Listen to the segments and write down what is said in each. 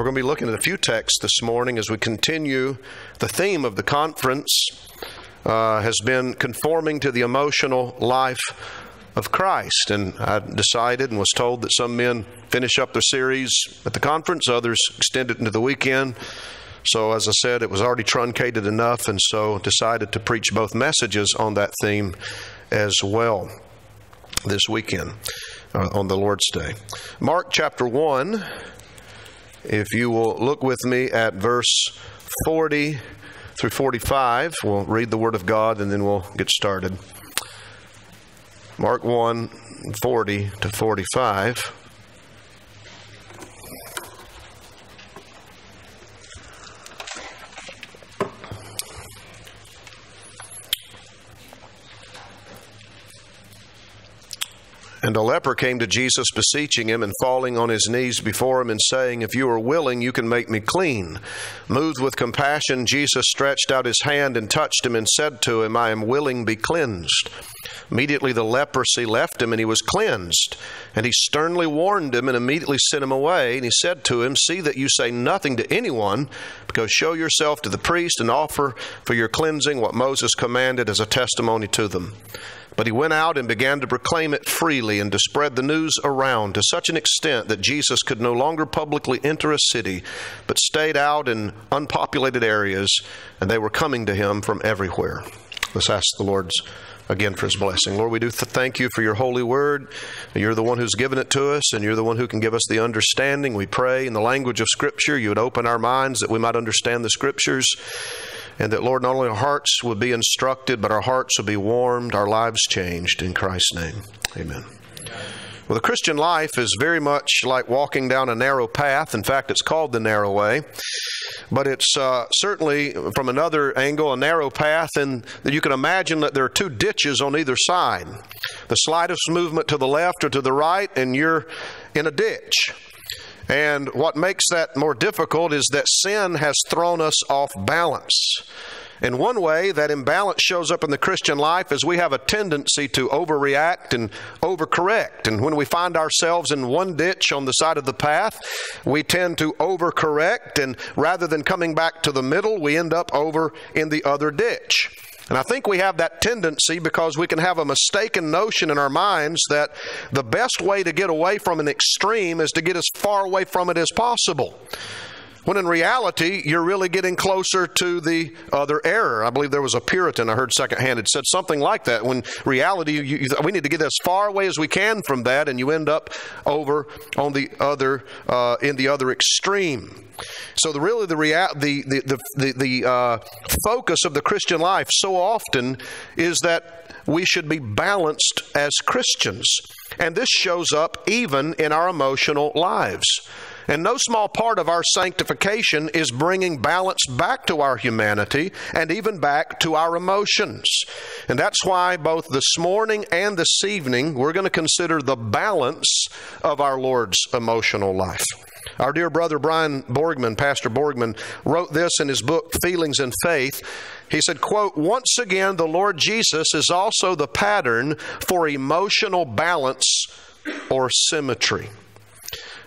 We're going to be looking at a few texts this morning as we continue. The theme of the conference uh, has been conforming to the emotional life of Christ. And I decided and was told that some men finish up their series at the conference, others extend it into the weekend. So, as I said, it was already truncated enough, and so decided to preach both messages on that theme as well this weekend uh, on the Lord's Day. Mark chapter 1, if you will look with me at verse 40 through 45, we'll read the Word of God and then we'll get started. Mark 1 40 to 45. And a leper came to Jesus, beseeching him and falling on his knees before him and saying, If you are willing, you can make me clean. Moved with compassion, Jesus stretched out his hand and touched him and said to him, I am willing, be cleansed. Immediately the leprosy left him and he was cleansed. And he sternly warned him and immediately sent him away. And he said to him, See that you say nothing to anyone, because show yourself to the priest and offer for your cleansing what Moses commanded as a testimony to them. But he went out and began to proclaim it freely and to spread the news around to such an extent that Jesus could no longer publicly enter a city, but stayed out in unpopulated areas, and they were coming to him from everywhere. Let's ask the Lord's again for his blessing. Lord, we do thank you for your holy word. You're the one who's given it to us, and you're the one who can give us the understanding. We pray in the language of Scripture, you would open our minds that we might understand the Scriptures and that, Lord, not only our hearts would be instructed, but our hearts would be warmed, our lives changed. In Christ's name, amen. Well, the Christian life is very much like walking down a narrow path. In fact, it's called the narrow way. But it's uh, certainly, from another angle, a narrow path, and you can imagine that there are two ditches on either side. The slightest movement to the left or to the right, and you're in a ditch. And what makes that more difficult is that sin has thrown us off balance. And one way that imbalance shows up in the Christian life is we have a tendency to overreact and overcorrect. And when we find ourselves in one ditch on the side of the path, we tend to overcorrect. And rather than coming back to the middle, we end up over in the other ditch. And I think we have that tendency because we can have a mistaken notion in our minds that the best way to get away from an extreme is to get as far away from it as possible. When in reality, you're really getting closer to the other error. I believe there was a Puritan I heard secondhand had said something like that. When reality, you, you, we need to get as far away as we can from that, and you end up over on the other, uh, in the other extreme. So the really the rea- the the the, the, the uh, focus of the Christian life so often is that we should be balanced as Christians, and this shows up even in our emotional lives. And no small part of our sanctification is bringing balance back to our humanity and even back to our emotions. And that's why both this morning and this evening we're going to consider the balance of our Lord's emotional life. Our dear brother Brian Borgman, Pastor Borgman, wrote this in his book Feelings and Faith. He said, quote, once again, the Lord Jesus is also the pattern for emotional balance or symmetry.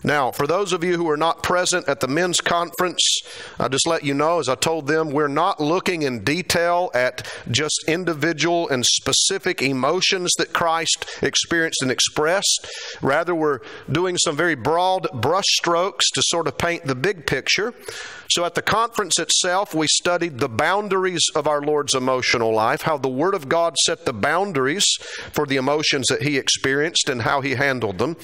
Now, for those of you who are not present at the men's conference, I'll just let you know, as I told them, we're not looking in detail at just individual and specific emotions that Christ experienced and expressed. Rather, we're doing some very broad brushstrokes to sort of paint the big picture. So, at the conference itself, we studied the boundaries of our Lord's emotional life, how the Word of God set the boundaries for the emotions that He experienced and how He handled them.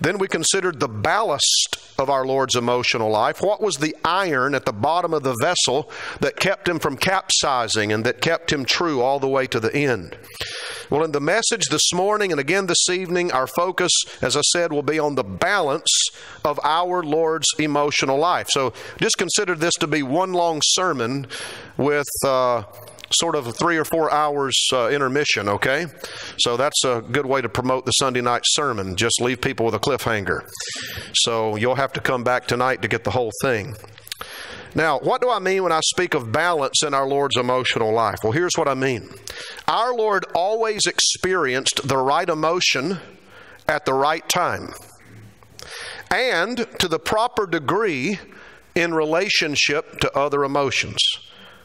Then we considered the ballast of our Lord's emotional life. What was the iron at the bottom of the vessel that kept him from capsizing and that kept him true all the way to the end? Well, in the message this morning and again this evening, our focus, as I said, will be on the balance of our Lord's emotional life. So just consider this to be one long sermon with. Uh, sort of three or four hours uh, intermission, okay? So that's a good way to promote the Sunday night sermon. Just leave people with a cliffhanger. So you'll have to come back tonight to get the whole thing. Now, what do I mean when I speak of balance in our Lord's emotional life? Well, here's what I mean. Our Lord always experienced the right emotion at the right time. and to the proper degree in relationship to other emotions.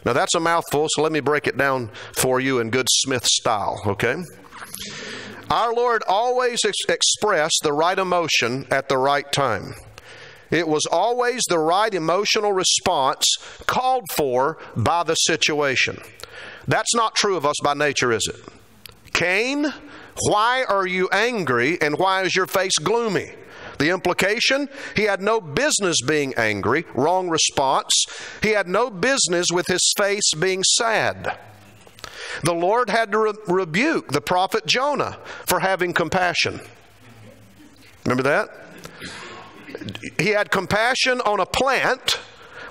Now that's a mouthful, so let me break it down for you in good Smith style, okay? Our Lord always ex- expressed the right emotion at the right time. It was always the right emotional response called for by the situation. That's not true of us by nature, is it? Cain, why are you angry and why is your face gloomy? The implication? He had no business being angry. Wrong response. He had no business with his face being sad. The Lord had to re- rebuke the prophet Jonah for having compassion. Remember that? He had compassion on a plant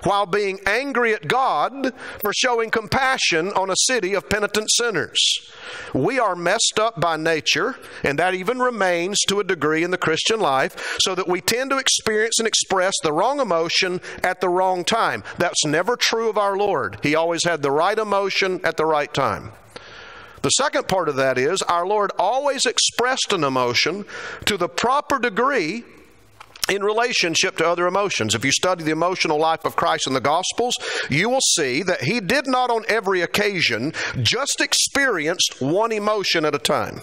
while being angry at God for showing compassion on a city of penitent sinners. We are messed up by nature, and that even remains to a degree in the Christian life, so that we tend to experience and express the wrong emotion at the wrong time. That's never true of our Lord. He always had the right emotion at the right time. The second part of that is our Lord always expressed an emotion to the proper degree in relationship to other emotions. If you study the emotional life of Christ in the Gospels, you will see that he did not on every occasion just experienced one emotion at a time.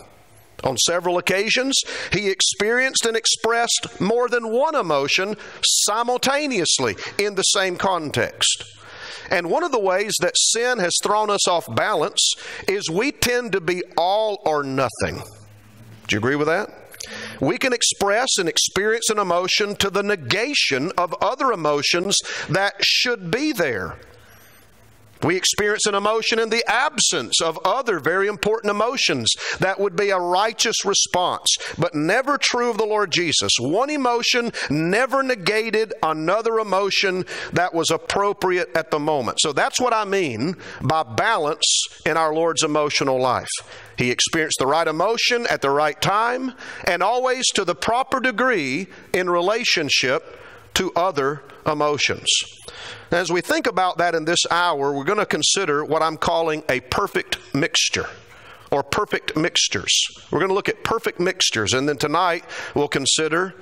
On several occasions, he experienced and expressed more than one emotion simultaneously in the same context. And one of the ways that sin has thrown us off balance is we tend to be all or nothing. Do you agree with that? We can express and experience an emotion to the negation of other emotions that should be there. We experience an emotion in the absence of other very important emotions. That would be a righteous response, but never true of the Lord Jesus. One emotion never negated another emotion that was appropriate at the moment. So that's what I mean by balance in our Lord's emotional life. He experienced the right emotion at the right time and always to the proper degree in relationship to other emotions. As we think about that in this hour, we're going to consider what I'm calling a perfect mixture or perfect mixtures. We're going to look at perfect mixtures, and then tonight we'll consider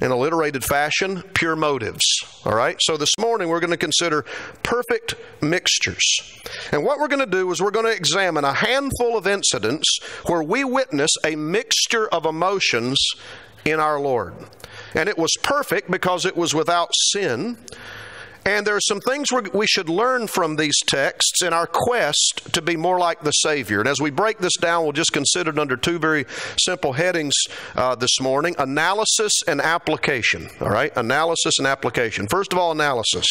in alliterated fashion, pure motives. All right? So this morning we're going to consider perfect mixtures. And what we're going to do is we're going to examine a handful of incidents where we witness a mixture of emotions in our Lord. And it was perfect because it was without sin. And there are some things we should learn from these texts in our quest to be more like the Savior. And as we break this down, we'll just consider it under two very simple headings uh, this morning analysis and application. All right? Analysis and application. First of all, analysis.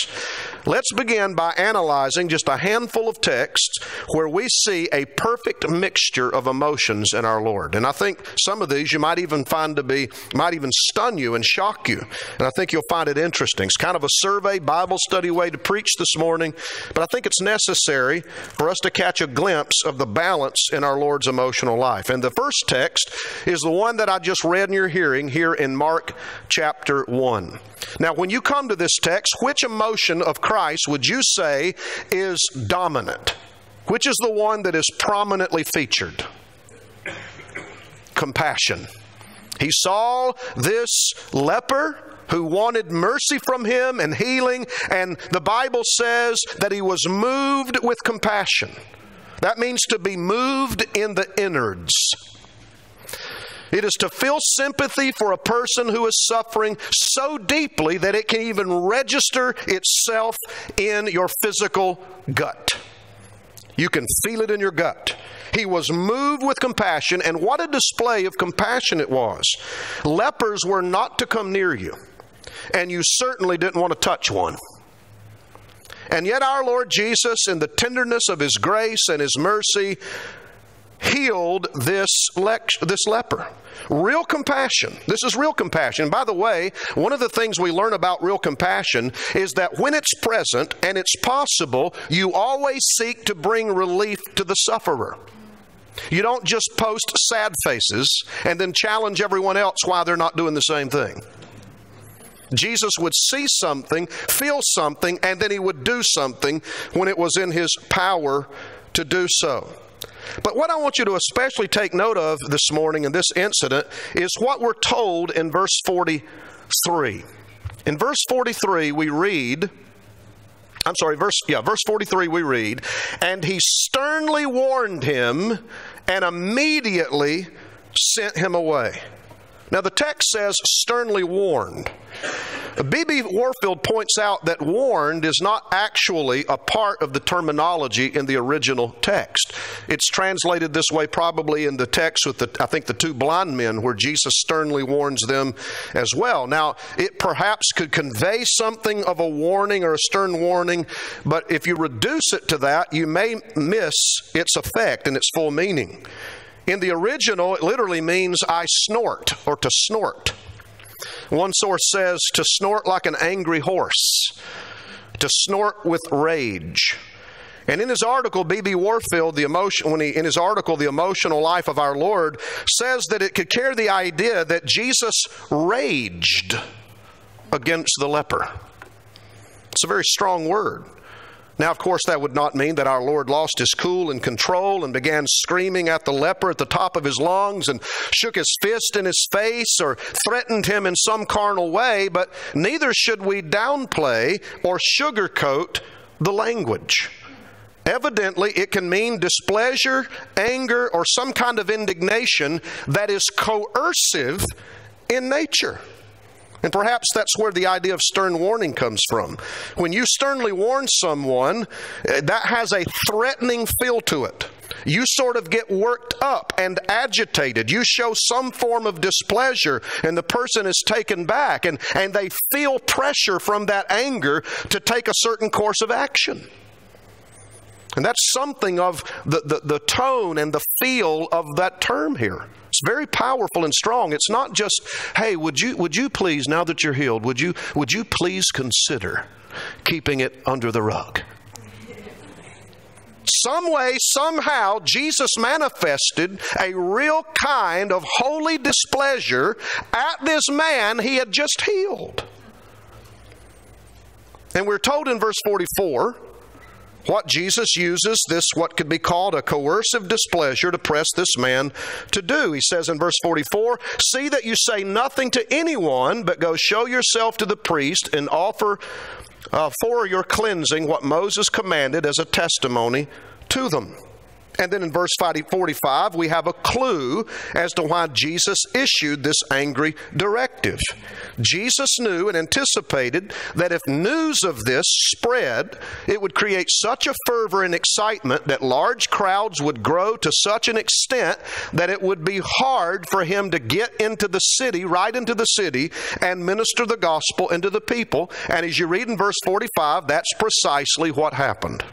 Let's begin by analyzing just a handful of texts where we see a perfect mixture of emotions in our Lord. And I think some of these you might even find to be, might even stun you and shock you. And I think you'll find it interesting. It's kind of a survey Bible study way to preach this morning, but I think it's necessary for us to catch a glimpse of the balance in our Lord's emotional life. And the first text is the one that I just read in your hearing here in Mark chapter 1. Now, when you come to this text, which emotion of Christ would you say is dominant? Which is the one that is prominently featured? Compassion. He saw this leper who wanted mercy from him and healing, and the Bible says that he was moved with compassion. That means to be moved in the innards. It is to feel sympathy for a person who is suffering so deeply that it can even register itself in your physical gut. You can feel it in your gut. He was moved with compassion, and what a display of compassion it was. Lepers were not to come near you, and you certainly didn't want to touch one. And yet, our Lord Jesus, in the tenderness of His grace and His mercy, healed this, le- this leper. Real compassion. This is real compassion. By the way, one of the things we learn about real compassion is that when it's present and it's possible, you always seek to bring relief to the sufferer. You don't just post sad faces and then challenge everyone else why they're not doing the same thing. Jesus would see something, feel something, and then he would do something when it was in his power to do so. But what I want you to especially take note of this morning in this incident is what we're told in verse 43. In verse 43, we read, I'm sorry, verse, yeah, verse 43 we read, and he sternly warned him and immediately sent him away. Now the text says sternly warned. B.B. Warfield points out that warned is not actually a part of the terminology in the original text. It's translated this way probably in the text with the, I think, the two blind men where Jesus sternly warns them as well. Now, it perhaps could convey something of a warning or a stern warning, but if you reduce it to that, you may miss its effect and its full meaning. In the original, it literally means I snort or to snort. One source says to snort like an angry horse, to snort with rage. And in his article, B.B. Warfield, the emotion, when he, in his article, The Emotional Life of Our Lord, says that it could carry the idea that Jesus raged against the leper. It's a very strong word. Now, of course, that would not mean that our Lord lost his cool and control and began screaming at the leper at the top of his lungs and shook his fist in his face or threatened him in some carnal way, but neither should we downplay or sugarcoat the language. Evidently, it can mean displeasure, anger, or some kind of indignation that is coercive in nature. And perhaps that's where the idea of stern warning comes from. When you sternly warn someone, eh, that has a threatening feel to it. You sort of get worked up and agitated. You show some form of displeasure, and the person is taken back, and, and they feel pressure from that anger to take a certain course of action. And that's something of the, the, the, tone and the feel of that term here. Very powerful and strong. It's not just, hey, would you, would you please, now that you're healed, would you, would you please consider keeping it under the rug? Some way, somehow, Jesus manifested a real kind of holy displeasure at this man he had just healed. And we're told in verse 44 what Jesus uses this, what could be called a coercive displeasure, to press this man to do. He says in verse 44 See that you say nothing to anyone, but go show yourself to the priest and offer uh, for your cleansing what Moses commanded as a testimony to them. And then in verse 45, we have a clue as to why Jesus issued this angry directive. Jesus knew and anticipated that if news of this spread, it would create such a fervor and excitement that large crowds would grow to such an extent that it would be hard for him to get into the city, right into the city, and minister the gospel into the people. And as you read in verse 45, that's precisely what happened.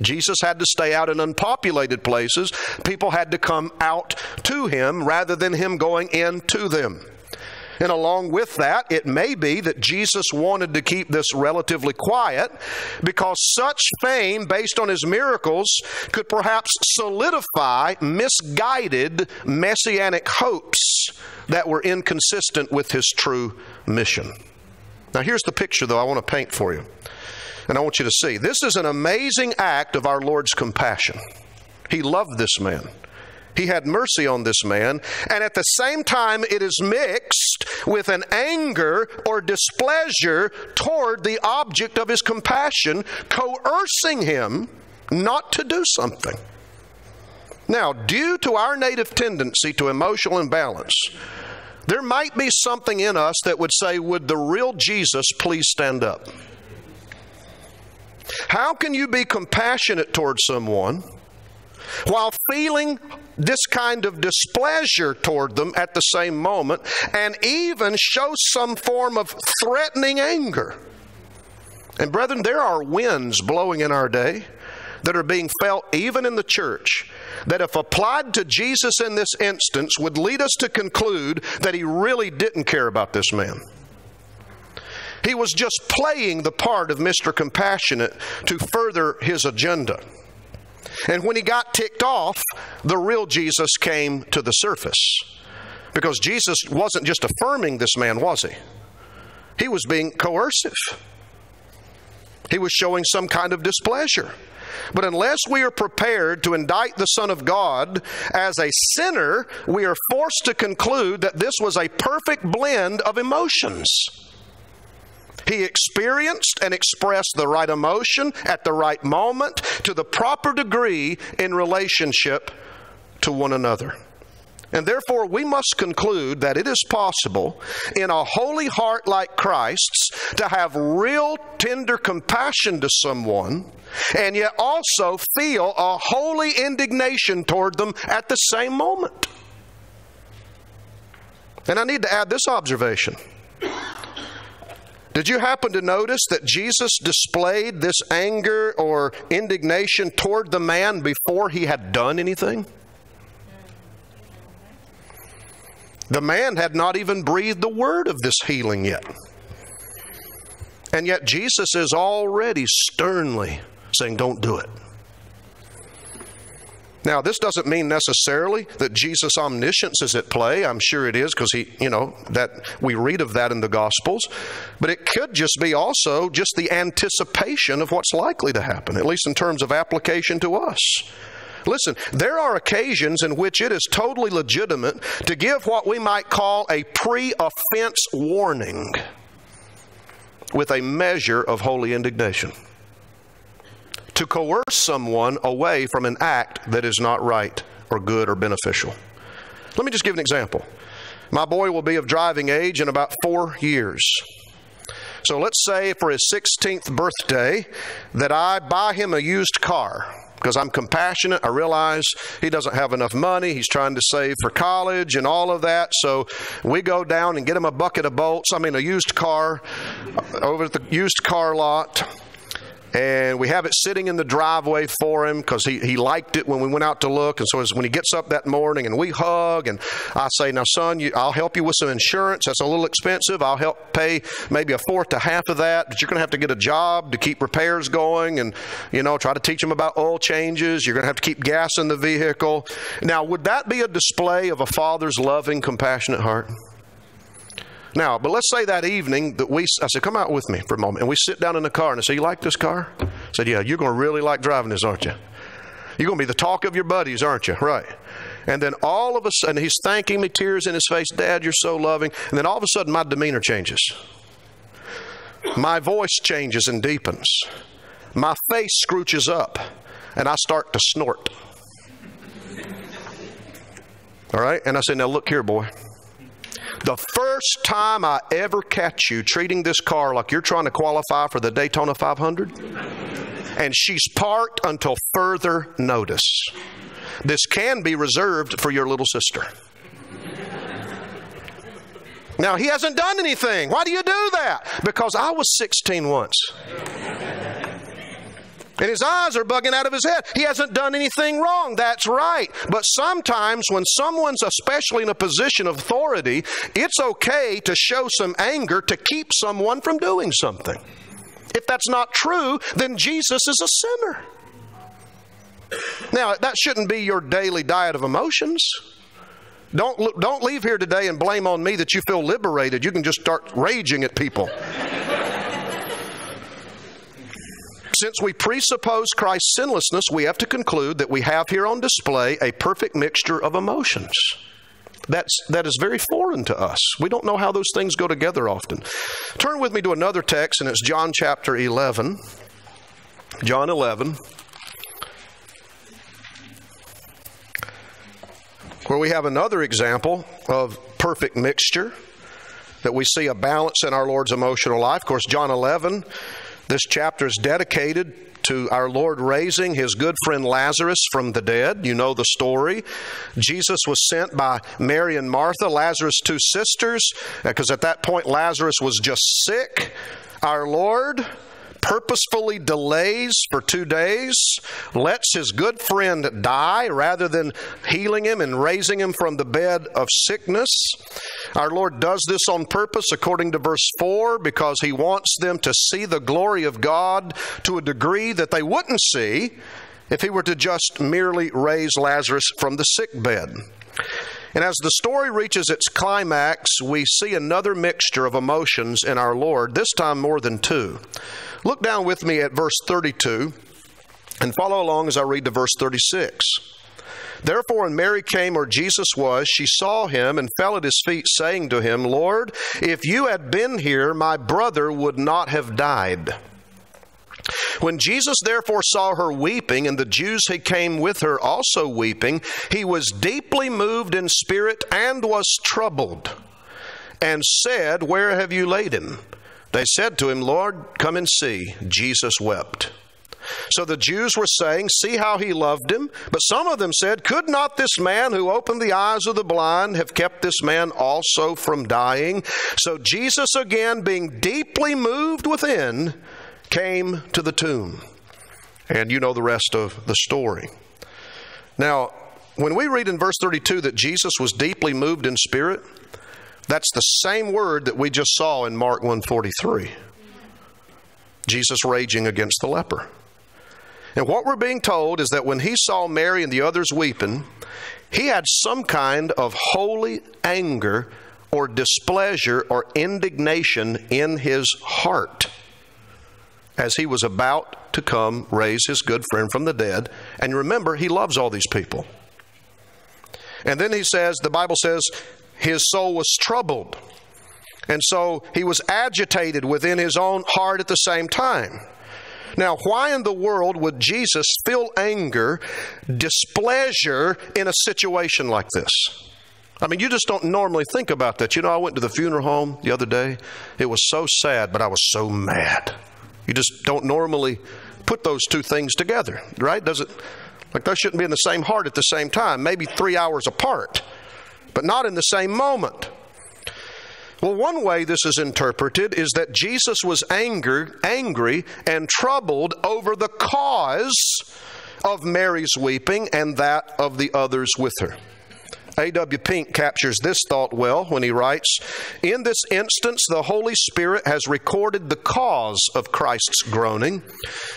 Jesus had to stay out in unpopulated places. People had to come out to him rather than him going in to them. And along with that, it may be that Jesus wanted to keep this relatively quiet because such fame based on his miracles could perhaps solidify misguided messianic hopes that were inconsistent with his true mission. Now, here's the picture, though, I want to paint for you. And I want you to see this is an amazing act of our Lord's compassion. He loved this man. He had mercy on this man, and at the same time, it is mixed with an anger or displeasure toward the object of his compassion, coercing him not to do something. Now, due to our native tendency to emotional imbalance, there might be something in us that would say, Would the real Jesus please stand up? How can you be compassionate towards someone while feeling this kind of displeasure toward them at the same moment and even show some form of threatening anger? And, brethren, there are winds blowing in our day that are being felt even in the church that, if applied to Jesus in this instance, would lead us to conclude that he really didn't care about this man. He was just playing the part of Mr. Compassionate to further his agenda. And when he got ticked off, the real Jesus came to the surface. Because Jesus wasn't just affirming this man, was he? He was being coercive. He was showing some kind of displeasure. But unless we are prepared to indict the Son of God as a sinner, we are forced to conclude that this was a perfect blend of emotions. He experienced and expressed the right emotion at the right moment to the proper degree in relationship to one another. And therefore, we must conclude that it is possible in a holy heart like Christ's to have real tender compassion to someone and yet also feel a holy indignation toward them at the same moment. And I need to add this observation. Did you happen to notice that Jesus displayed this anger or indignation toward the man before he had done anything? The man had not even breathed a word of this healing yet. And yet Jesus is already sternly saying, Don't do it. Now, this doesn't mean necessarily that Jesus' omniscience is at play. I'm sure it is because he, you know, that we read of that in the Gospels. But it could just be also just the anticipation of what's likely to happen, at least in terms of application to us. Listen, there are occasions in which it is totally legitimate to give what we might call a pre offense warning with a measure of holy indignation to coerce someone away from an act that is not right or good or beneficial. Let me just give an example. My boy will be of driving age in about four years. So let's say for his 16th birthday that I buy him a used car because I'm compassionate. I realize he doesn't have enough money. He's trying to save for college and all of that. So we go down and get him a bucket of bolts. I mean, a used car uh, over at the used car lot and we have it sitting in the driveway for him because he, he liked it when we went out to look. And so as, when he gets up that morning and we hug, and I say, Now, son, you, I'll help you with some insurance. That's a little expensive. I'll help pay maybe a fourth to half of that, but you're going to have to get a job to keep repairs going and, you know, try to teach him about oil changes. You're going to have to keep gas in the vehicle. Now, would that be a display of a father's loving, compassionate heart? Now, but let's say that evening that we, I said, come out with me for a moment. And we sit down in the car and I said, you like this car? I said, yeah, you're going to really like driving this, aren't you? You're going to be the talk of your buddies, aren't you? Right. And then all of a sudden, he's thanking me, tears in his face. Dad, you're so loving. And then all of a sudden, my demeanor changes. My voice changes and deepens. My face scrooches up, and I start to snort. All right? And I say, now look here, boy. The first time I ever catch you treating this car like you're trying to qualify for the Daytona 500, and she's parked until further notice. This can be reserved for your little sister. Now, he hasn't done anything. Why do you do that? Because I was 16 once. And his eyes are bugging out of his head. He hasn't done anything wrong. That's right. But sometimes when someone's especially in a position of authority, it's okay to show some anger to keep someone from doing something. If that's not true, then Jesus is a sinner. Now, that shouldn't be your daily diet of emotions. Don't, don't leave here today and blame on me that you feel liberated. You can just start raging at people. Since we presuppose Christ's sinlessness, we have to conclude that we have here on display a perfect mixture of emotions. That's, that is very foreign to us. We don't know how those things go together often. Turn with me to another text, and it's John chapter 11. John 11. Where we have another example of perfect mixture, that we see a balance in our Lord's emotional life. Of course, John 11 this chapter is dedicated to our Lord raising his good friend Lazarus from the dead. You know the story. Jesus was sent by Mary and Martha, Lazarus' two sisters, because at that point Lazarus was just sick. Our Lord purposefully delays for two days, lets his good friend die rather than healing him and raising him from the bed of sickness. Our Lord does this on purpose, according to verse 4, because he wants them to see the glory of God to a degree that they wouldn't see if he were to just merely raise Lazarus from the sick bed. And as the story reaches its climax, we see another mixture of emotions in our Lord, this time more than two. Look down with me at verse 32 And follow along as I read to verse 36. Therefore, when Mary came where Jesus was, she saw him and fell at his feet, saying to him, Lord, if you had been here, my brother would not have died. When Jesus therefore saw her weeping, and the Jews who came with her also weeping, he was deeply moved in spirit and was troubled, and said, Where have you laid him? They said to him, Lord, come and see. Jesus wept. So the Jews were saying, See how he loved him. But some of them said, Could not this man who opened the eyes of the blind have kept this man also from dying? So Jesus, again being deeply moved within, came to the tomb. And you know the rest of the story. Now, when we read in verse 32 that Jesus was deeply moved in spirit, that's the same word that we just saw in Mark 143. Jesus raging against the leper. And what we're being told is that when he saw Mary and the others weeping, he had some kind of holy anger or displeasure or indignation in his heart as he was about to come raise his good friend from the dead. And remember, he loves all these people. And then he says, the Bible says, his soul was troubled. And so he was agitated within his own heart at the same time. Now, why in the world would Jesus feel anger, displeasure in a situation like this? I mean, you just don't normally think about that. You know, I went to the funeral home the other day. It was so sad, but I was so mad. You just don't normally put those two things together, right? Does it like those shouldn't be in the same heart at the same time, maybe three hours apart, but not in the same moment. Well, one way this is interpreted is that Jesus was anger, angry and troubled over the cause of Mary's weeping and that of the others with her. A.W. Pink captures this thought well when he writes In this instance, the Holy Spirit has recorded the cause of Christ's groaning.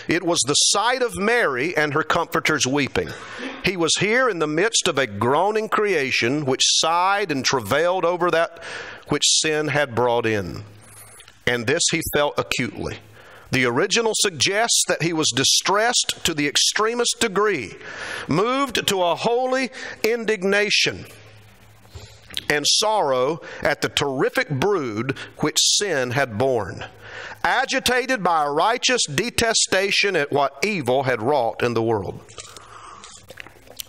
It was the sight of Mary and her comforters weeping. He was here in the midst of a groaning creation which sighed and travailed over that which sin had brought in. And this he felt acutely. The original suggests that he was distressed to the extremest degree, moved to a holy indignation and sorrow at the terrific brood which sin had borne, agitated by a righteous detestation at what evil had wrought in the world.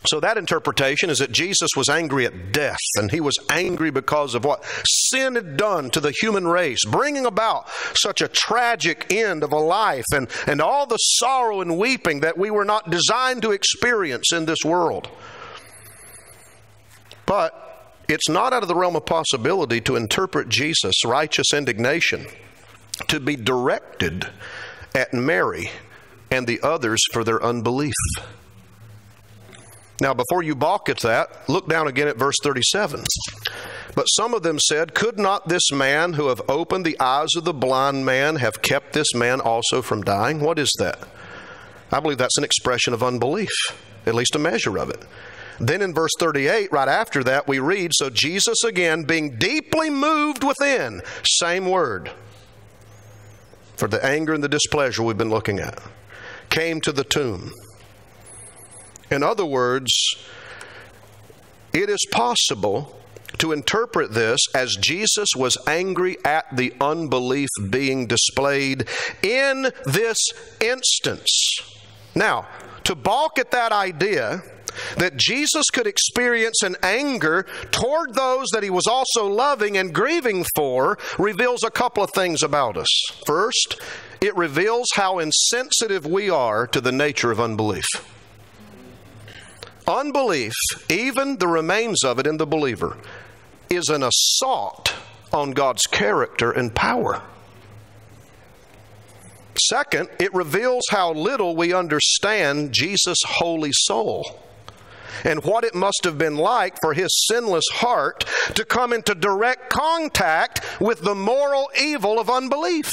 So, that interpretation is that Jesus was angry at death, and he was angry because of what sin had done to the human race, bringing about such a tragic end of a life and, and all the sorrow and weeping that we were not designed to experience in this world. But it's not out of the realm of possibility to interpret Jesus' righteous indignation to be directed at Mary and the others for their unbelief. Now, before you balk at that, look down again at verse 37. But some of them said, Could not this man who have opened the eyes of the blind man have kept this man also from dying? What is that? I believe that's an expression of unbelief, at least a measure of it. Then in verse 38, right after that, we read, So Jesus again, being deeply moved within, same word, for the anger and the displeasure we've been looking at, came to the tomb. In other words, it is possible to interpret this as Jesus was angry at the unbelief being displayed in this instance. Now, to balk at that idea that Jesus could experience an anger toward those that he was also loving and grieving for reveals a couple of things about us. First, it reveals how insensitive we are to the nature of unbelief. Unbelief, even the remains of it in the believer, is an assault on God's character and power. Second, it reveals how little we understand Jesus' holy soul and what it must have been like for his sinless heart to come into direct contact with the moral evil of unbelief.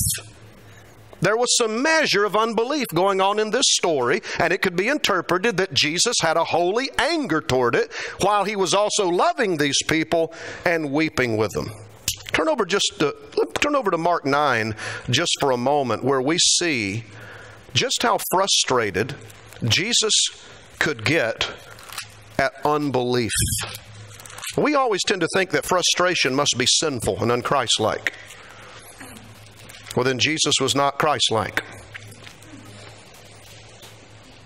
There was some measure of unbelief going on in this story, and it could be interpreted that Jesus had a holy anger toward it while he was also loving these people and weeping with them. Turn over just uh, to, turn over to Mark 9 just for a moment where we see just how frustrated Jesus could get at unbelief. We always tend to think that frustration must be sinful and unchristlike. Well, then Jesus was not Christ-like.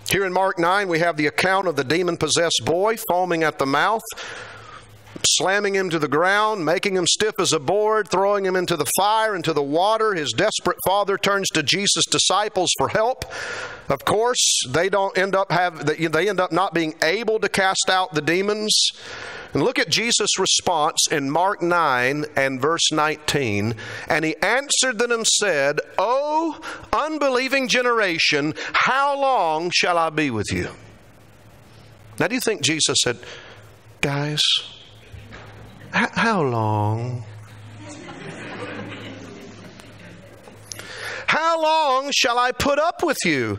Here in Mark 9, we have the account of the demon possessed boy foaming at the mouth, slamming him to the ground, making him stiff as a board, throwing him into the fire, into the water. His desperate father turns to Jesus' disciples for help. Of course, they don't end up have they end up not being able to cast out the demons. And look at Jesus' response in Mark 9 and verse 19. And he answered them and said, O unbelieving generation, how long shall I be with you? Now, do you think Jesus said, Guys, how long? How long shall I put up with you?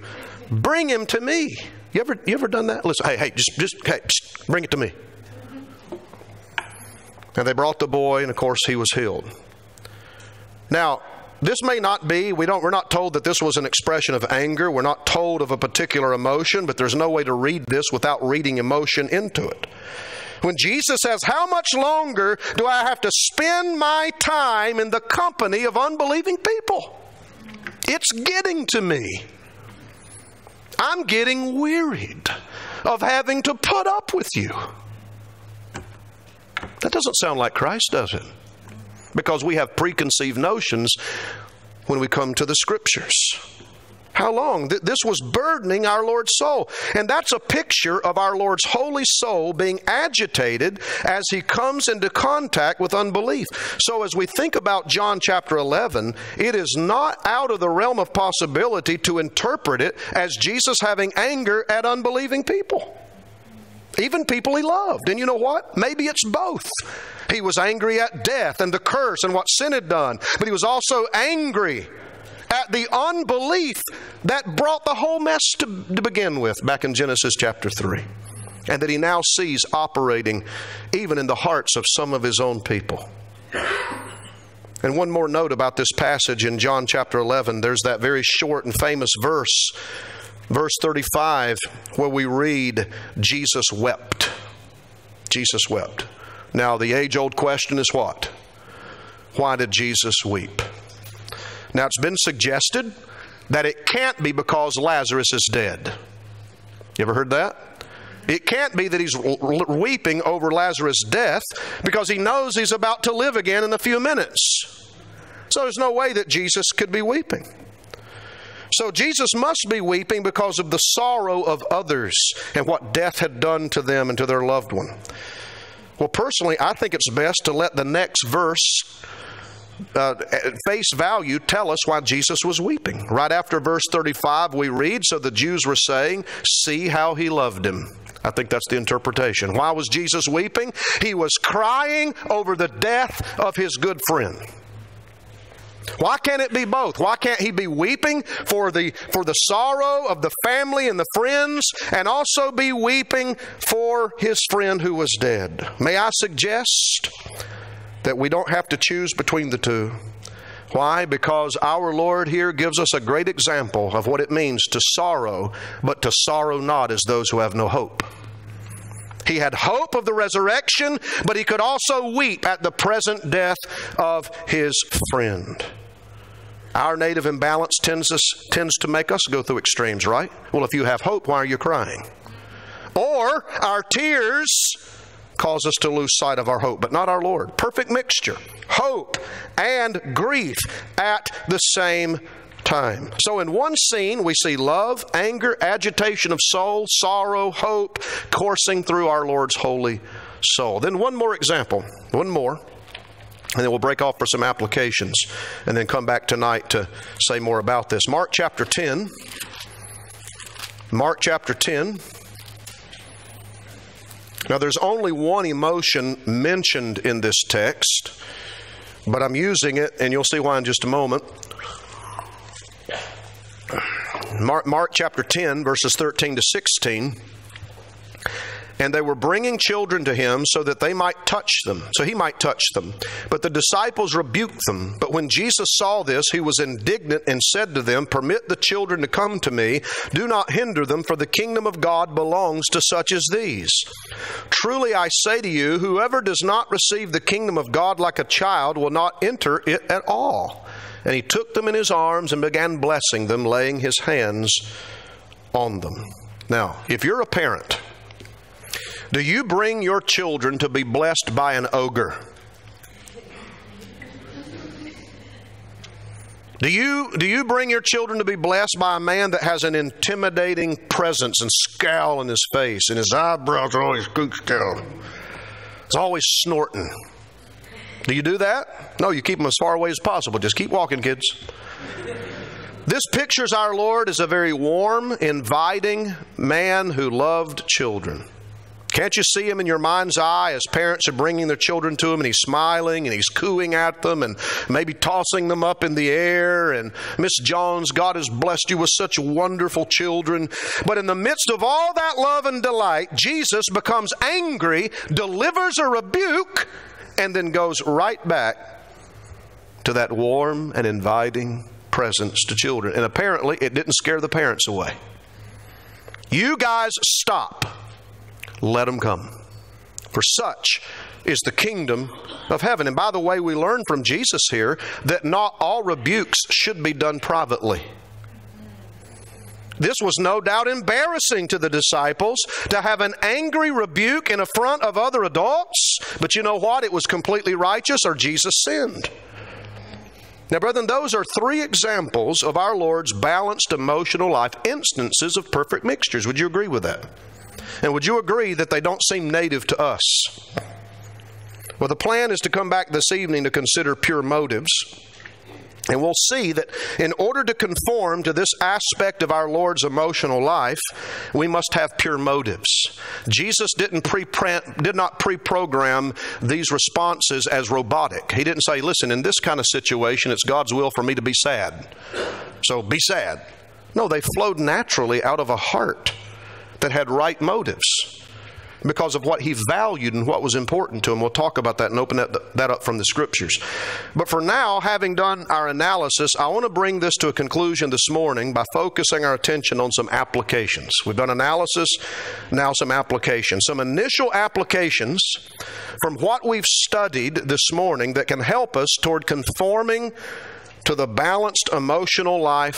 Bring him to me. You ever, you ever done that? Listen, hey, hey, just, just hey, bring it to me. And they brought the boy, and of course, he was healed. Now, this may not be, we don't, we're not told that this was an expression of anger. We're not told of a particular emotion, but there's no way to read this without reading emotion into it. When Jesus says, How much longer do I have to spend my time in the company of unbelieving people? It's getting to me. I'm getting wearied of having to put up with you. That doesn't sound like Christ, does it? Because we have preconceived notions when we come to the scriptures. How long? This was burdening our Lord's soul. And that's a picture of our Lord's holy soul being agitated as he comes into contact with unbelief. So, as we think about John chapter 11, it is not out of the realm of possibility to interpret it as Jesus having anger at unbelieving people even people he loved. And you know what? Maybe it's both. He was angry at death and the curse and what sin had done, but he was also angry at the unbelief that brought the whole mess to, to begin with back in Genesis chapter 3. And that he now sees operating even in the hearts of some of his own people. And one more note about this passage in John chapter 11 there's that very short and famous verse verse 35, where we read, Jesus wept. Jesus wept. Now, the age old question is what? Why did Jesus weep? Now, it's been suggested that it can't be because Lazarus is dead. You ever heard that? It can't be that he's weeping over Lazarus' death because he knows he's about to live again in a few minutes. So there's no way that Jesus could be weeping. So Jesus must be weeping because of the sorrow of others and what death had done to them and to their loved one. Well, personally, I think it's best to let the next verse uh, face value tell us why Jesus was weeping. Right after verse 35, we read, So the Jews were saying, See how he loved him. I think that's the interpretation. Why was Jesus weeping? He was crying over the death of his good friend. Why can't it be both? Why can't he be weeping for the for the sorrow of the family and the friends and also be weeping for his friend who was dead? May I suggest that we don't have to choose between the two. Why? Because our Lord here gives us a great example of what it means to sorrow, but to sorrow not as those who have no hope. He had hope of the resurrection, but he could also weep at the present death of his friend. Our native imbalance tends, us, tends to make us go through extremes, right? Well, if you have hope, why are you crying? Or our tears cause us to lose sight of our hope, but not our Lord. Perfect mixture. Hope and grief at the same time. So, in one scene, we see love, anger, agitation of soul, sorrow, hope coursing through our Lord's holy soul. Then, one more example, one more, and then we'll break off for some applications and then come back tonight to say more about this. Mark chapter 10. Mark chapter 10. Now, there's only one emotion mentioned in this text, but I'm using it, and you'll see why in just a moment. Mark, Mark chapter 10, verses 13 to 16. And they were bringing children to him so that they might touch them, so he might touch them. But the disciples rebuked them. But when Jesus saw this, he was indignant and said to them, Permit the children to come to me. Do not hinder them, for the kingdom of God belongs to such as these. Truly I say to you, whoever does not receive the kingdom of God like a child will not enter it at all. And he took them in his arms and began blessing them, laying his hands on them. Now, if you're a parent, do you bring your children to be blessed by an ogre? Do you, do you bring your children to be blessed by a man that has an intimidating presence and scowl in his face and his eyebrows are always goosed down? He's always snorting. Do you do that? No, you keep them as far away as possible. Just keep walking, kids. This pictures our Lord as a very warm, inviting man who loved children. Can't you see him in your mind's eye as parents are bringing their children to him and he's smiling and he's cooing at them and maybe tossing them up in the air? And Miss Jones, God has blessed you with such wonderful children. But in the midst of all that love and delight, Jesus becomes angry, delivers a rebuke, and then goes right back to that warm and inviting presence to children. And apparently, it didn't scare the parents away. You guys stop. Let them come. For such is the kingdom of heaven. And by the way, we learn from Jesus here that not all rebukes should be done privately. This was no doubt embarrassing to the disciples to have an angry rebuke in front of other adults, but you know what? It was completely righteous, or Jesus sinned. Now, brethren, those are three examples of our Lord's balanced emotional life, instances of perfect mixtures. Would you agree with that? And would you agree that they don't seem native to us? Well, the plan is to come back this evening to consider pure motives. And we'll see that in order to conform to this aspect of our Lord's emotional life, we must have pure motives. Jesus didn't did not pre-program these responses as robotic. He didn't say, "Listen, in this kind of situation, it's God's will for me to be sad, so be sad." No, they flowed naturally out of a heart that had right motives because of what he valued and what was important to him. We'll talk about that and open that, that up from the scriptures. But for now, having done our analysis, I want to bring this to a conclusion this morning by focusing our attention on some applications. We've done analysis, now some applications. Some initial applications from what we've studied this morning that can help us toward conforming to the balanced emotional life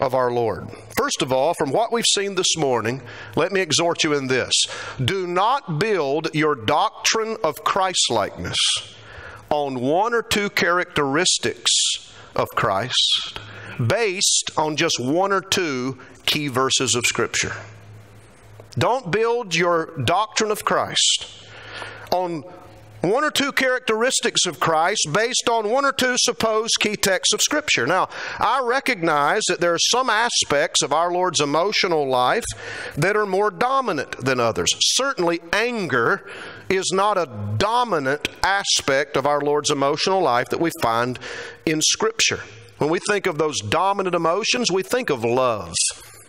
of our Lord. First of all, from what we've seen this morning, let me exhort you in this do not build your doctrine of Christlikeness on one or two characteristics of Christ based on just one or two key verses of Scripture. Don't build your doctrine of Christ on one or two characteristics of Christ based on one or two supposed key texts of Scripture. Now, I recognize that there are some aspects of our Lord's emotional life that are more dominant than others. Certainly, anger is not a dominant aspect of our Lord's emotional life that we find in Scripture. When we think of those dominant emotions, we think of love,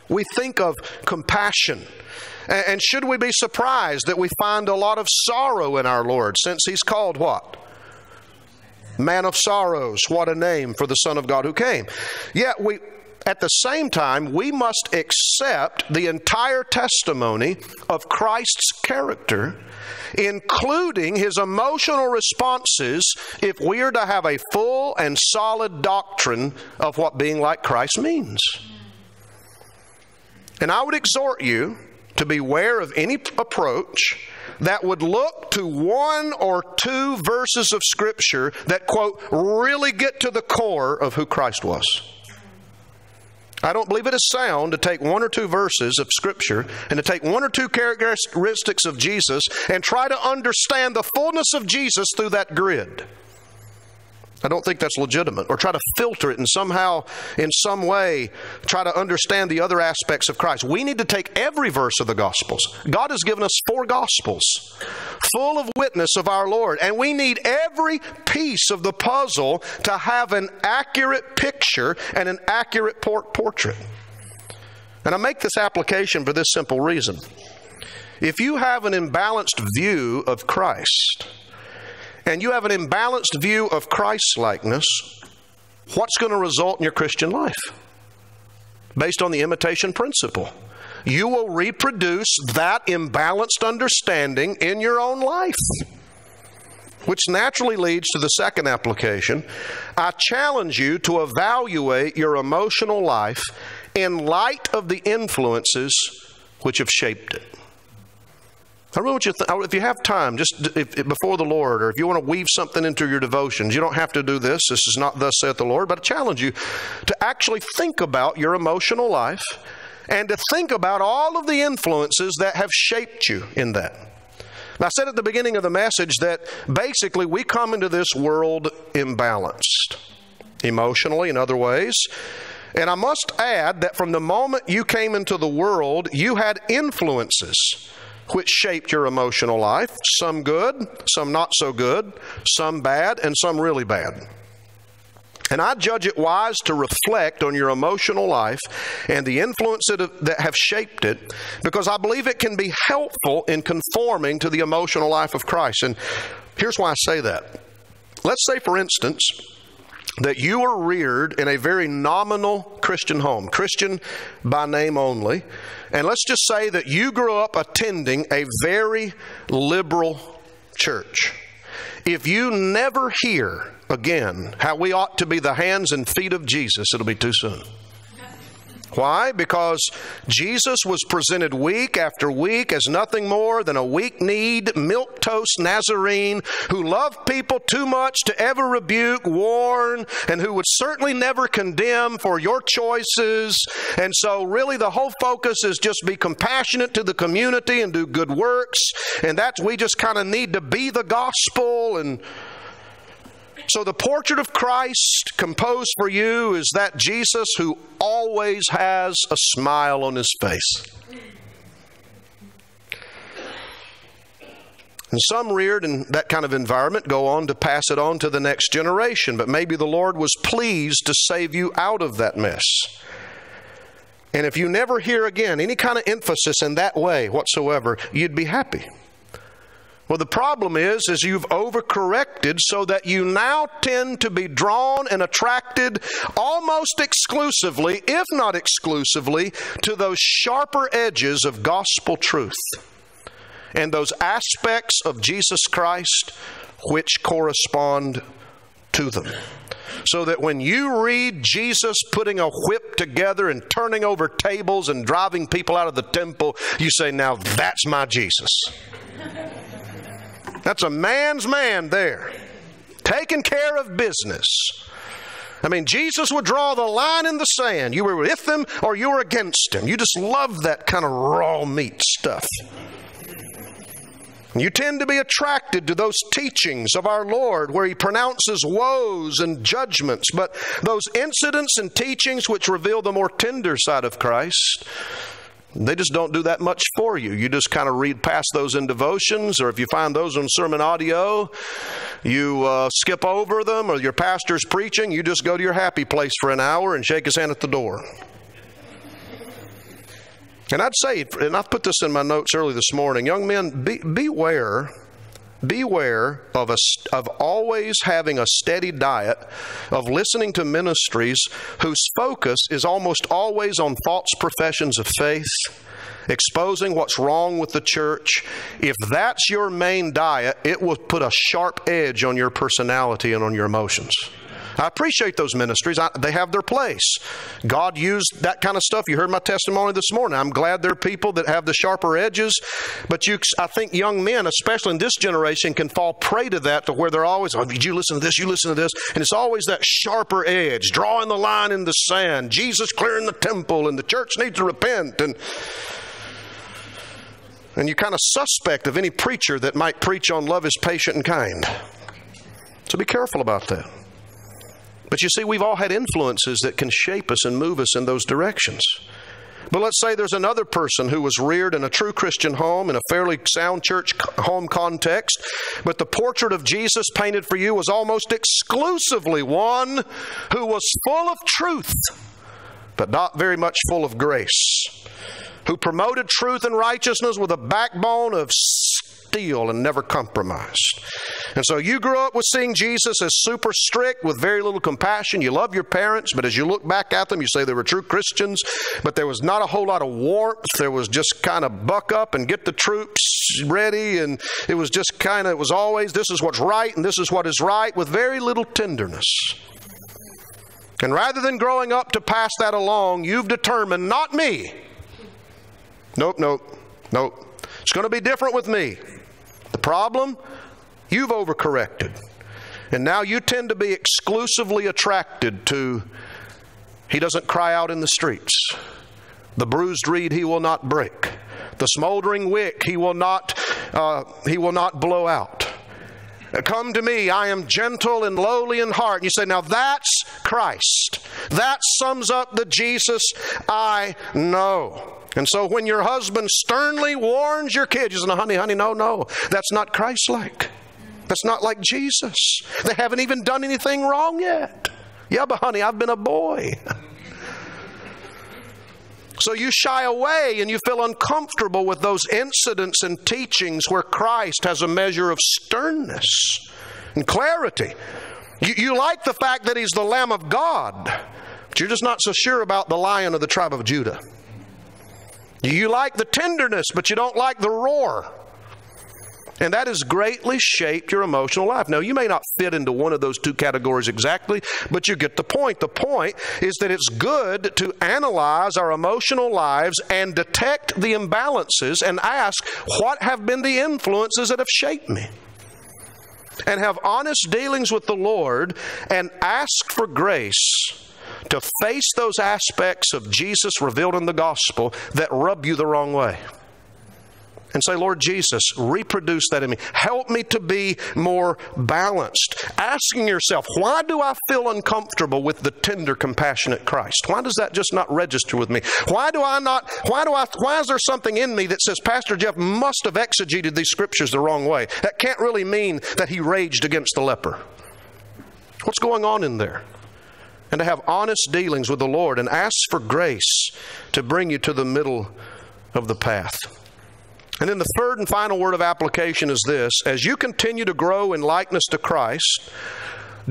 we think of compassion. And should we be surprised that we find a lot of sorrow in our Lord since He's called what? Man of sorrows. What a name for the Son of God who came. Yet we, at the same time, we must accept the entire testimony of Christ's character, including his emotional responses, if we are to have a full and solid doctrine of what being like Christ means. And I would exhort you to beware of any approach that would look to one or two verses of Scripture that, quote, really get to the core of who Christ was. I don't believe it is sound to take one or two verses of Scripture and to take one or two characteristics of Jesus and try to understand the fullness of Jesus through that grid. I don't think that's legitimate. Or try to filter it and somehow, in some way, try to understand the other aspects of Christ. We need to take every verse of the Gospels. God has given us four Gospels full of witness of our Lord, and we need every piece of the puzzle to have an accurate picture and an accurate portrait. And I make this application for this simple reason. If you have an imbalanced view of Christ, and you have an imbalanced view of Christ likeness, what's going to result in your Christian life? Based on the imitation principle. You will reproduce that imbalanced understanding in your own life. Which naturally leads to the second application. I challenge you to evaluate your emotional life in light of the influences which have shaped it. I really want you to, th- if you have time, just if, if before the Lord, or if you want to weave something into your devotions, you don't have to do this. This is not thus saith the Lord, but I challenge you to actually think about your emotional life and to think about all of the influences that have shaped you in that. I said at the beginning of the message that basically we come into this world imbalanced, emotionally, in other ways. And I must add that from the moment you came into the world, you had influences which shaped your emotional life some good, some not so good, some bad, and some really bad. And I judge it wise to reflect on your emotional life and the influence that have shaped it because I believe it can be helpful in conforming to the emotional life of Christ. And here's why I say that. Let's say, for instance, that you were reared in a very nominal Christian home, Christian by name only. And let's just say that you grew up attending a very liberal church. If you never hear again how we ought to be the hands and feet of Jesus, it'll be too soon. Why? Because Jesus was presented week after week as nothing more than a weak kneed, milk toast Nazarene who loved people too much to ever rebuke, warn, and who would certainly never condemn for your choices. And so, really, the whole focus is just be compassionate to the community and do good works. And that's, we just kind of need to be the gospel and so, the portrait of Christ composed for you is that Jesus who always has a smile on his face. And some reared in that kind of environment go on to pass it on to the next generation, but maybe the Lord was pleased to save you out of that mess. And if you never hear again any kind of emphasis in that way whatsoever, you'd be happy. Well, the problem is, is you've overcorrected so that you now tend to be drawn and attracted almost exclusively, if not exclusively, to those sharper edges of gospel truth and those aspects of Jesus Christ which correspond to them. So that when you read Jesus putting a whip together and turning over tables and driving people out of the temple, you say, Now that's my Jesus. That's a man's man there, taking care of business. I mean, Jesus would draw the line in the sand. You were with him or you were against him. You just love that kind of raw meat stuff. You tend to be attracted to those teachings of our Lord where He pronounces woes and judgments, but those incidents and teachings which reveal the more tender side of Christ, they just don't do that much for you. You just kind of read past those in devotions, or if you find those on SermonAudio, you uh, skip over them, or your pastor's preaching, you just go to your happy place for an hour and shake his hand at the door. And I'd say, and I put this in my notes early this morning, young men, be, beware beware of, a, of always having a steady diet of listening to ministries whose focus is almost always on false professions of faith, exposing what's wrong with the church. If that's your main diet, it will put a sharp edge on your personality and on your emotions. I appreciate those ministries. I, they have their place. God used that kind of stuff. You heard my testimony this morning. I'm glad there are people that have the sharper edges, but you, I think young men, especially in this generation, can fall prey to that to where they're always, oh, did you listen to this? You listen to this. And it's always that sharper edge, drawing the line in the sand. Jesus clearing the temple, and the church needs to repent. And and you kind of suspect of any preacher that might preach on love is patient and kind. So be careful about that. But you see, we've all had influences that can shape us and move us in those directions. But let's say there's another person who was reared in a true Christian home, in a fairly sound church home context, but the portrait of Jesus painted for you was almost exclusively one who was full of truth, but not very much full of grace. who promoted truth and righteousness with a backbone of and never compromised. And so you grew up with seeing Jesus as super strict with very little compassion. You love your parents, but as you look back at them, you say they were true Christians, but there was not a whole lot of warmth. There was just kind of buck up and get the troops ready. And it was just kind of, it was always, this is what's right and this is what is right with very little tenderness. And rather than growing up to pass that along, you've determined, not me. Nope, nope, nope. It's going to be different with me. Problem? You've overcorrected. And now you tend to be exclusively attracted to, he doesn't cry out in the streets. The bruised reed he will not break. The smoldering wick he will not, uh, he will not blow out. Come to me, I am gentle and lowly in heart. And you say, now that's Christ. That sums up the Jesus I know. And so when your husband sternly warns your kids, you say, honey, honey, no, no, that's not Christ like. That's not like Jesus. They haven't even done anything wrong yet. Yeah, but honey, I've been a boy. So you shy away and you feel uncomfortable with those incidents and teachings where Christ has a measure of sternness and clarity. You, you like the fact that He's the Lamb of God, but you're just not so sure about the Lion of the tribe of Judah. You like the tenderness, but you don't like the roar. And that has greatly shaped your emotional life. Now, you may not fit into one of those two categories exactly, but you get the point. The point is that it's good to analyze our emotional lives and detect the imbalances and ask, what have been the influences that have shaped me? And have honest dealings with the Lord and ask for grace to face those aspects of Jesus revealed in the gospel that rub you the wrong way and say, Lord Jesus, reproduce that in me. Help me to be more balanced. Asking yourself, why do I feel uncomfortable with the tender, compassionate Christ? Why does that just not register with me? Why do I not, why do I, why is there something in me that says Pastor Jeff must have exegeted these scriptures the wrong way? That can't really mean that he raged against the leper. What's going on in there? And to have honest dealings with the Lord and ask for grace to bring you to the middle of the path. And then the third and final word of application is this as you continue to grow in likeness to Christ,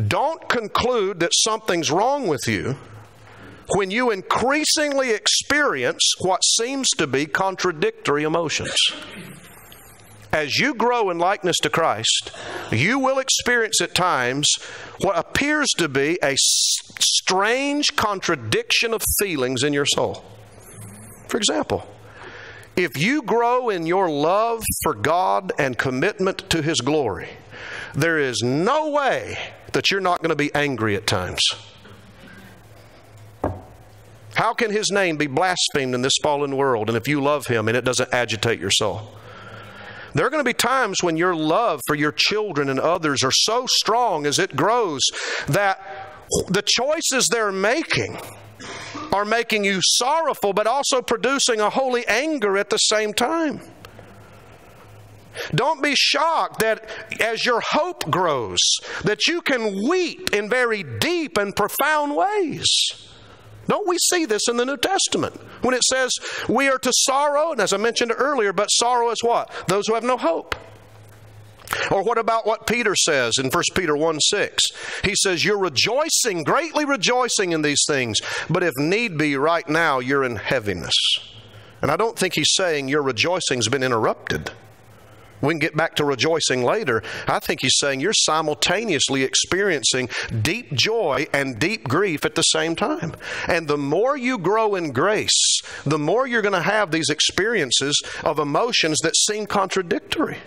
don't conclude that something's wrong with you when you increasingly experience what seems to be contradictory emotions. As you grow in likeness to Christ, you will experience at times what appears to be a strange contradiction of feelings in your soul. For example, if you grow in your love for God and commitment to His glory, there is no way that you're not going to be angry at times. How can His name be blasphemed in this fallen world and if you love Him and it doesn't agitate your soul? There are going to be times when your love for your children and others are so strong as it grows that the choices they're making are making you sorrowful, but also producing a holy anger at the same time. Don't be shocked that as your hope grows, that you can weep in very deep and profound ways. Don't we see this in the New Testament when it says we are to sorrow, and as I mentioned earlier, but sorrow is what? Those who have no hope. Or what about what Peter says in 1 Peter 1 6? He says, You're rejoicing, greatly rejoicing in these things, but if need be, right now, you're in heaviness. And I don't think he's saying your rejoicing's been interrupted. We can get back to rejoicing later. I think he's saying you're simultaneously experiencing deep joy and deep grief at the same time. And the more you grow in grace, the more you're going to have these experiences of emotions that seem contradictory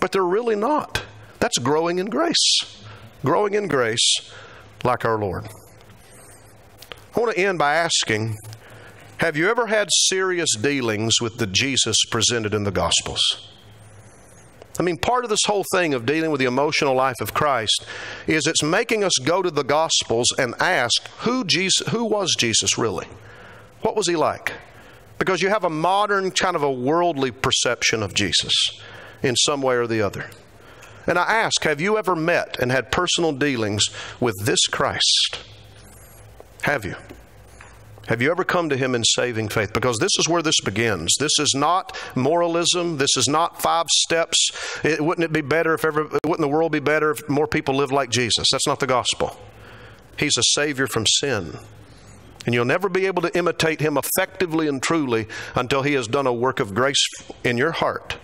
but they're really not. That's growing in grace. Growing in grace like our Lord. I want to end by asking Have you ever had serious dealings with the Jesus presented in the Gospels? I mean, part of this whole thing of dealing with the emotional life of Christ is it's making us go to the Gospels and ask who Jesus, who was Jesus really? What was he like? Because you have a modern kind of a worldly perception of Jesus in some way or the other. And I ask, have you ever met and had personal dealings with this Christ? Have you? Have you ever come to Him in saving faith? Because this is where this begins. This is not moralism. This is not five steps. It, wouldn't it be better if ever, wouldn't the world be better if more people lived like Jesus? That's not the gospel. He's a Savior from sin. And you'll never be able to imitate Him effectively and truly until He has done a work of grace in your heart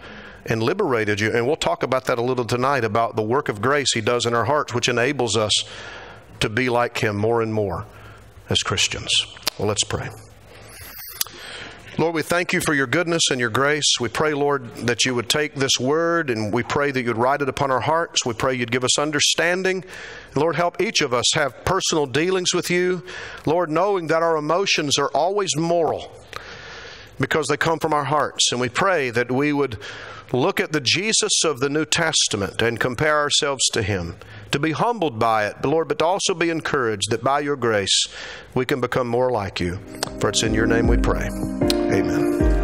and liberated you. And we'll talk about that a little tonight about the work of grace He does in our hearts, which enables us to be like Him more and more as Christians. Well, let's pray. Lord, we thank you for your goodness and your grace. We pray, Lord, that you would take this word and we pray that you'd write it upon our hearts. We pray you'd give us understanding. Lord, help each of us have personal dealings with you. Lord, knowing that our emotions are always moral because they come from our hearts. And we pray that we would look at the Jesus of the New Testament and compare ourselves to him to be humbled by it, but Lord, but to also be encouraged that by your grace we can become more like you. For it's in your name we pray. Amen.